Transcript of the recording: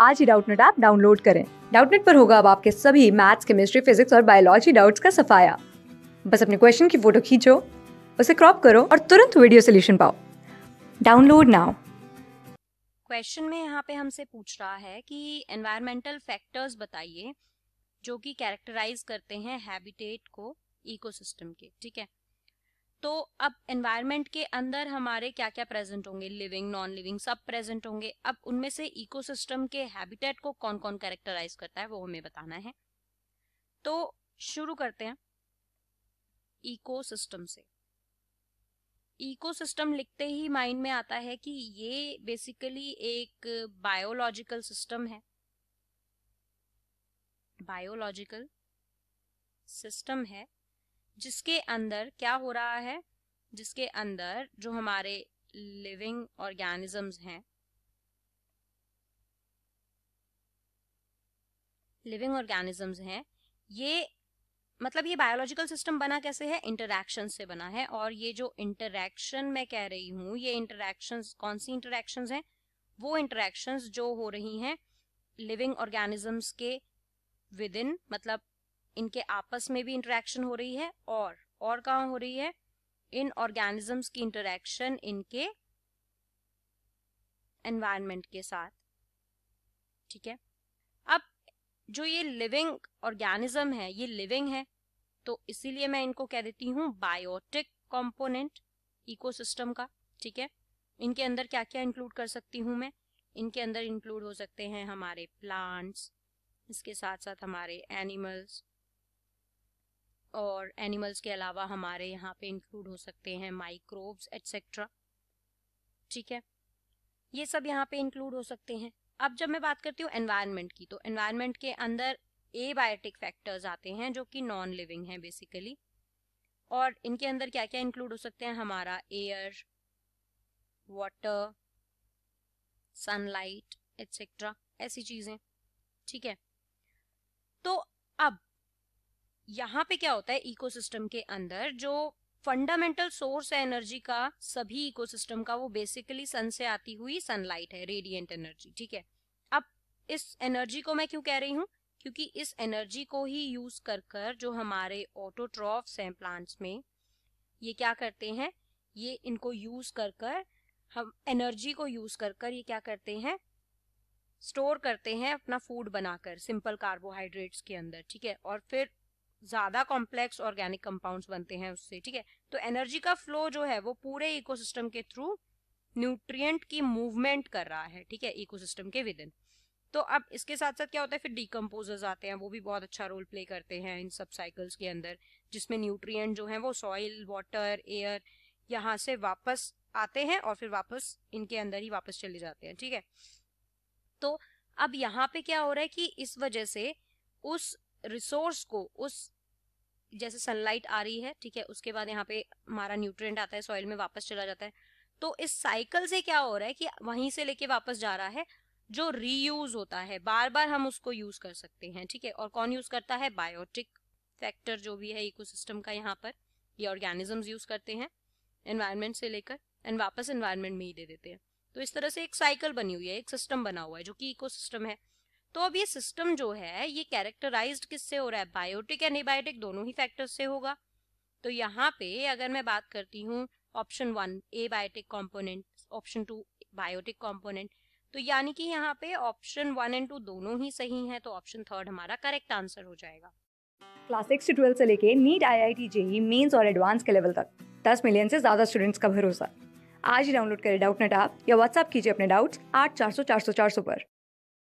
आज ही Doubtnut app download करें। डाउटनेट पर होगा अब आपके सभी मैथ्स, केमिस्ट्री, फिजिक्स और बायोलॉजी डाउट्स का सफाया। बस अपने क्वेश्चन की फ़ोटो खींचो, उसे क्रॉप करो और तुरंत वीडियो सोल्यूशन पाओ। Download now. क्वेश्चन में यहाँ पे हमसे पूछ रहा है कि एनवायरमेंटल फैक्टर्स बताइए, जो कि कैरेक्टराइज करते हैं हैबिटेट को इकोसिस्टम के, ठीक है? तो अब एनवायरनमेंट के अंदर हमारे क्या क्या प्रेजेंट होंगे? लिविंग नॉन लिविंग सब प्रेजेंट होंगे। अब उनमें से इकोसिस्टम के हैबिटेट को कौन कौन कैरेक्टराइज करता है वो हमें बताना है। तो शुरू करते हैं इकोसिस्टम से। इकोसिस्टम लिखते ही माइंड में आता है कि ये बेसिकली एक बायोलॉजिकल सिस्टम है। बायोलॉजिकल सिस्टम है। जिसके अंदर क्या हो रहा है? जिसके अंदर जो हमारे लिविंग ऑर्गेनिजम्स हैं लिविंग ऑर्गेनिजम्स हैं, ये मतलब ये बायोलॉजिकल सिस्टम बना कैसे है? इंटरैक्शन से बना है और ये जो इंटरैक्शन मैं कह रही हूँ, ये इंटरैक्शंस कौन सी इंटरैक्शंस हैं? वो इंटरैक्शंस जो हो रही हैं लिविंग ऑर्गेनिजम्स के विद इन मतलब इनके आपस में भी इंटरेक्शन हो रही है और और कहा हो रही है? इन ऑर्गेनिजम्स की इंटरेक्शन इनके एनवायरमेंट के साथ। ठीक है? अब जो ये लिविंग ऑर्गेनिज्म है, ये लिविंग है तो इसीलिए मैं इनको कह देती हूँ बायोटिक कंपोनेंट इकोसिस्टम का। ठीक है? इनके अंदर क्या क्या इंक्लूड कर सकती हूँ मैं? इनके अंदर इंक्लूड हो सकते हैं हमारे प्लांट्स इसके साथ साथ हमारे एनिमल्स और एनिमल्स के अलावा हमारे यहाँ पे इंक्लूड हो सकते हैं माइक्रोब्स एटसेट्रा ठीक है? ये सब यहाँ पे इंक्लूड हो सकते हैं। अब जब मैं बात करती हूँ एनवायरनमेंट की तो एनवायरनमेंट के अंदर ए बायोटिक फैक्टर्स आते हैं जो कि नॉन लिविंग हैं बेसिकली और इनके अंदर क्या क्या इंक्लूड हो सकते हैं? हमारा एयर वाटर सनलाइट एटसेट्रा ऐसी चीज़ें। ठीक है? तो अब यहाँ पे क्या होता है इकोसिस्टम के अंदर, जो फंडामेंटल सोर्स है एनर्जी का सभी इकोसिस्टम का वो बेसिकली सन से आती हुई सनलाइट है रेडिएंट एनर्जी ठीक है? अब इस एनर्जी को मैं क्यों कह रही हूँ? क्योंकि इस एनर्जी को ही यूज़ कर कर जो हमारे ऑटोट्रॉफ्स हैं प्लांट्स में, ये क्या करते हैं? ये इनको यूज़ कर कर हम एनर्जी को यूज़ कर कर ये क्या करते हैं? स्टोर करते हैं अपना फ़ूड बनाकर सिंपल कार्बोहाइड्रेट्स के अंदर, ठीक है? और फिर ज़्यादा कॉम्प्लेक्स ऑर्गेनिक कंपाउंड्स बनते हैं उससे, ठीक है? तो एनर्जी का फ्लो जो है, वो पूरे इकोसिस्टम के थ्रू न्यूट्रिएंट की मूवमेंट कर रहा है, ठीक है? इकोसिस्टम के विद इन तो अब इसके साथ साथ क्या होता है? फिर डिकम्पोजर्स आते हैं, वो भी बहुत अच्छा रोल प्ले करते हैं इन सब साइकिल्स के अंदर, जिसमें न्यूट्रिएंट जो है, वो सॉइल वाटर एयर यहाँ से वापस आते हैं और फिर वापस इनके अंदर ही वापस चले जाते हैं, ठीक है? तो अब यहाँ पे क्या हो रहा है कि इस वजह से उस रिसोर्स को उस जैसे सनलाइट आ रही है, ठीक है, उसके बाद यहाँ पे हमारा न्यूट्रिएंट आता है सॉइल में वापस चला जाता है। तो इस साइकिल से क्या हो रहा है कि वहीं से लेके वापस जा रहा है, जो रीयूज होता है बार बार हम उसको यूज़ कर सकते हैं, ठीक है? और कौन यूज़ करता है? बायोटिक फैक्टर जो भी है इकोसिस्टम का यहाँ पर, ये ऑर्गेनिजम्स यूज़ करते हैं एनवायरमेंट से लेकर एंड वापस एनवायरमेंट में ही दे देते हैं। तो इस तरह से एक साइकिल बनी हुई है, एक सिस्टम बना हुआ है, जो कि इकोसिस्टम है। तो अब ये सिस्टम जो है, ये कैरेक्टराइज्ड किससे हो रहा है? बायोटिक या एनीबायोटिक दोनों ही फैक्टर्स से होगा। तो यहाँ पे अगर मैं बात करती हूँ option one abiotic component option two biotic component तो यानी कि यहाँ पे ऑप्शन वन एंड टू दोनों ही सही है तो ऑप्शन थर्ड हमारा करेक्ट आंसर हो जाएगा। क्लास सिक्स से ट्वेल्थ से लेके NEET I I T JEE mains और एडवांस के लेवल तक, दस मिलियन से ज़्यादा स्टूडेंट्स का भरोसा। आज ही डाउनलोड करें डाउट नेट आप या व्हाट्सअप कीजिए अपने डाउट्स आठ चार सौ चार सौ चार सौ पर।